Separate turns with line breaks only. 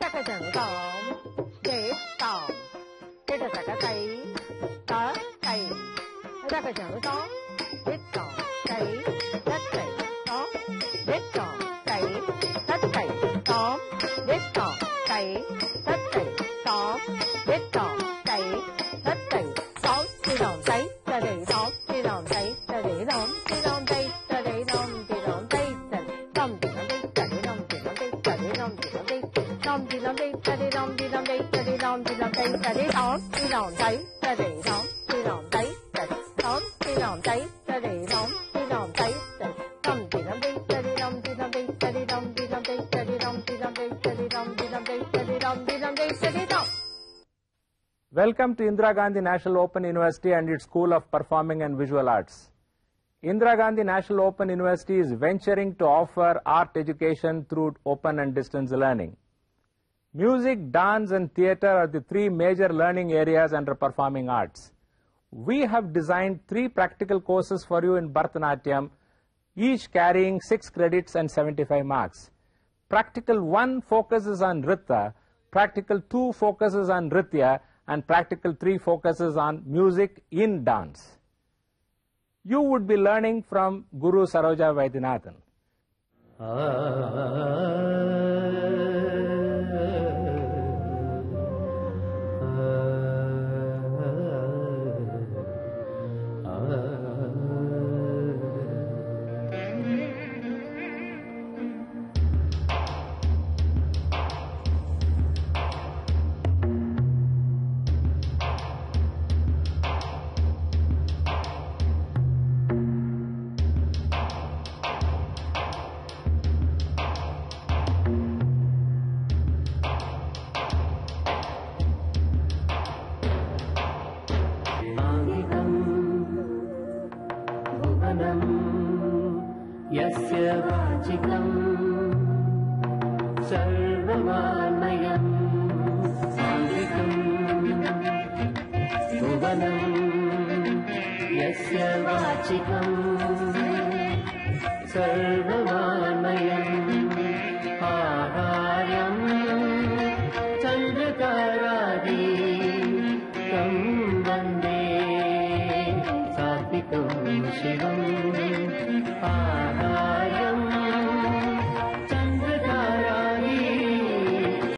với ta cái rừng cổng để cổng cái thật là cái tay tớ cây ta cái rừng có biết cổng cây đất cây có biết cổng cây đất cây có biết cổng cây đất cây có biết cổng cây đất cây có đi đòn sấy ta để đón đi đòn sấy ta để đón đi đòn sấy
Welcome to Indira Gandhi National Open University and its School of Performing and Visual Arts. Indira Gandhi National Open University is venturing to offer art education through open and distance learning. Music, dance, and theatre are the three major learning areas under performing arts. We have designed three practical courses for you in Bharatanatyam, each carrying 6 credits and 75 marks. Practical 1 focuses on Nritta, Practical 2 focuses on Nritya, and Practical 3 focuses on music in dance. You would be learning from Guru Saroja Vaidyanathan. Ah.
भुवनम् यस्य वाचिकम् सर्वमानयम् साङ्गिकम् भुवनम् यस्य वाचिकम् सर्वमानयम् शिवम् आहार्यम्